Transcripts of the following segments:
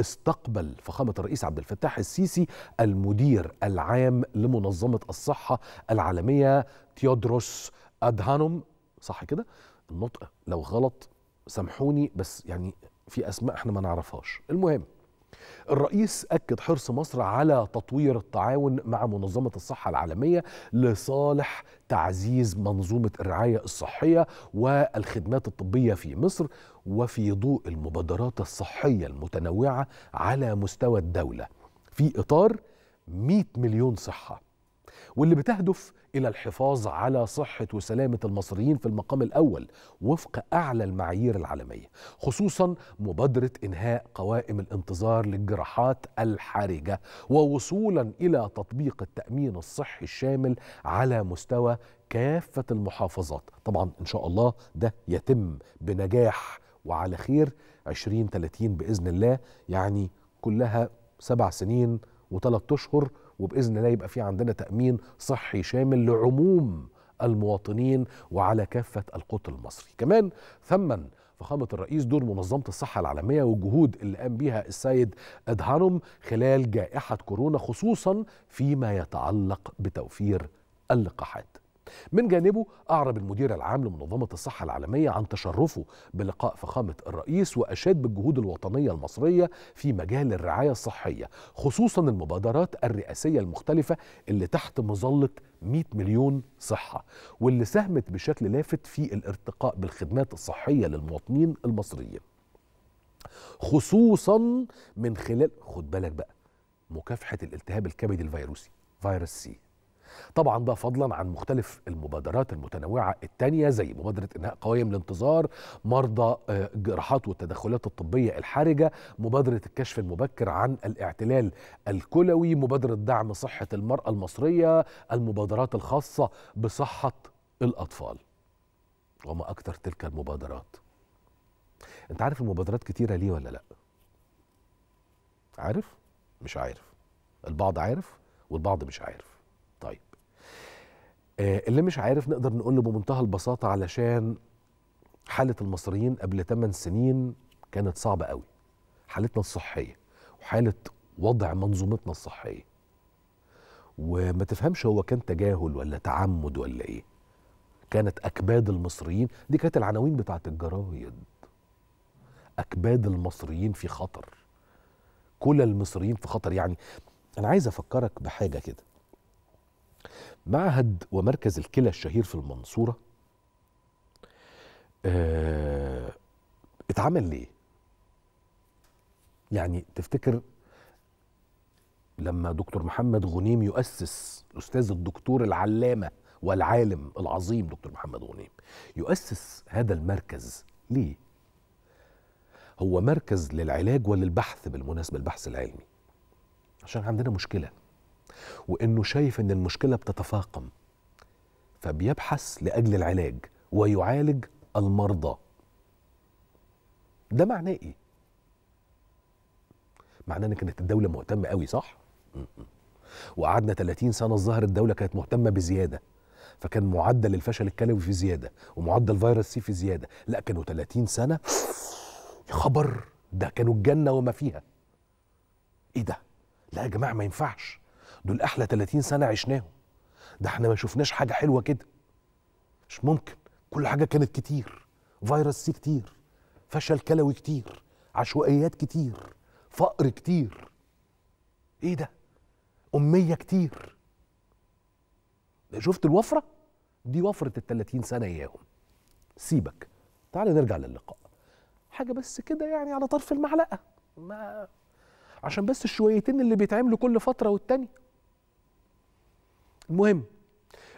استقبل فخامة الرئيس عبد الفتاح السيسي المدير العام لمنظمة الصحة العالمية تيودروس أدهانوم. صح كده؟ النطق لو غلط سامحوني بس يعني في أسماء إحنا ما نعرفهاش. المهم الرئيس أكد حرص مصر على تطوير التعاون مع منظمة الصحة العالمية لصالح تعزيز منظومة الرعاية الصحية والخدمات الطبية في مصر وفي ضوء المبادرات الصحية المتنوعة على مستوى الدولة. في إطار 100 مليون صحة. واللي بتهدف إلى الحفاظ على صحة وسلامة المصريين في المقام الأول وفق أعلى المعايير العالمية خصوصا مبادرة إنهاء قوائم الانتظار للجراحات الحرجة ووصولا إلى تطبيق التأمين الصحي الشامل على مستوى كافة المحافظات. طبعا إن شاء الله ده يتم بنجاح وعلى خير 2030 بإذن الله يعني كلها سبع سنين وثلاث أشهر وبإذن الله يبقى في عندنا تأمين صحي شامل لعموم المواطنين وعلى كافة القطر المصري. كمان ثمن فخامة الرئيس دور منظمة الصحة العالمية والجهود اللي قام بيها السيد أدهانوم خلال جائحة كورونا خصوصا فيما يتعلق بتوفير اللقاحات. من جانبه أعرب المدير العام لمنظمة الصحة العالمية عن تشرفه بلقاء فخامة الرئيس وأشاد بالجهود الوطنية المصرية في مجال الرعاية الصحية خصوصا المبادرات الرئاسية المختلفة اللي تحت مظلة 100 مليون صحة واللي ساهمت بشكل لافت في الارتقاء بالخدمات الصحية للمواطنين المصريين. خصوصا من خلال خد بالك بقى مكافحة الالتهاب الكبدي الفيروسي فيروس سي. طبعا ده فضلا عن مختلف المبادرات المتنوعة التانية زي مبادرة إنهاء قوائم الانتظار مرضى الجراحات والتدخلات الطبية الحرجة مبادرة الكشف المبكر عن الاعتلال الكلوي مبادرة دعم صحة المرأة المصرية المبادرات الخاصة بصحة الأطفال. وما أكثر تلك المبادرات. أنت عارف المبادرات كتيرة ليه ولا لأ؟ عارف؟ مش عارف. البعض عارف والبعض مش عارف. طيب. آه اللي مش عارف نقدر نقول له بمنتهى البساطة علشان حالة المصريين قبل 8 سنين كانت صعبة قوي. حالتنا الصحية وحالة وضع منظومتنا الصحية. وما تفهمش هو كان تجاهل ولا تعمد ولا إيه. كانت أكباد المصريين دي كانت العناوين بتاعت الجرايد. أكباد المصريين في خطر. كل المصريين في خطر. يعني أنا عايز أفكرك بحاجة كده. معهد ومركز الكلى الشهير في المنصورة آه اتعمل ليه؟ يعني تفتكر لما دكتور محمد غنيم يؤسس الأستاذ الدكتور العلامة والعالم العظيم دكتور محمد غنيم يؤسس هذا المركز ليه؟ هو مركز للعلاج وللبحث بالمناسبة البحث العلمي عشان عندنا مشكلة وإنه شايف إن المشكلة بتتفاقم فبيبحث لأجل العلاج ويعالج المرضى. ده معناه إيه معناه ان كانت الدولة مهتمة قوي صح؟ وقعدنا 30 سنة الظاهر الدولة كانت مهتمة بزيادة فكان معدل الفشل الكلوي في زيادة ومعدل فيروس C في زيادة. لا كانوا 30 سنة. خبر! ده كانوا الجنة وما فيها. إيه ده؟ لا يا جماعة ما ينفعش. دول أحلى 30 سنة عشناهم. ده إحنا ما شفناش حاجة حلوة كده. مش ممكن. كل حاجة كانت كتير. فيروس C كتير. فشل كلوي كتير. عشوائيات كتير. فقر كتير. إيه ده؟ أمية كتير. شفت الوفرة؟ دي وفرة ال 30 سنة إياهم. سيبك. تعال نرجع للقاء. حاجة بس كده يعني على طرف المعلقة. ما عشان بس الشويتين اللي بيتعملوا كل فترة والتانية. المهم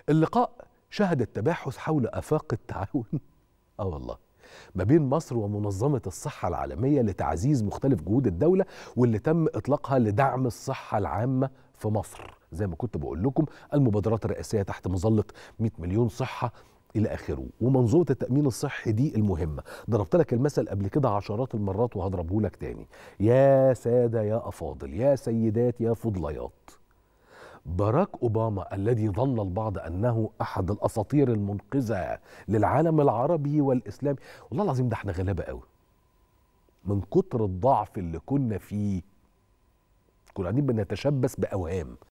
اللقاء شهد التباحث حول آفاق التعاون. آه والله. ما بين مصر ومنظمة الصحة العالمية لتعزيز مختلف جهود الدولة واللي تم إطلاقها لدعم الصحة العامة في مصر. زي ما كنت بقول لكم المبادرات الرئاسية تحت مظلة 100 مليون صحة إلى آخره. ومنظومة التأمين الصحي دي المهمة. ضربت لك المثل قبل كده عشرات المرات وهضربه لك تاني. يا سادة يا أفاضل يا سيدات يا فضليات. باراك اوباما الذي ظن البعض أنه أحد الأساطير المنقذة للعالم العربي والإسلامي. والله العظيم ده إحنا غلابة قوي. من كتر الضعف اللي كنا فيه كنا قاعدين بنتشبث بأوهام.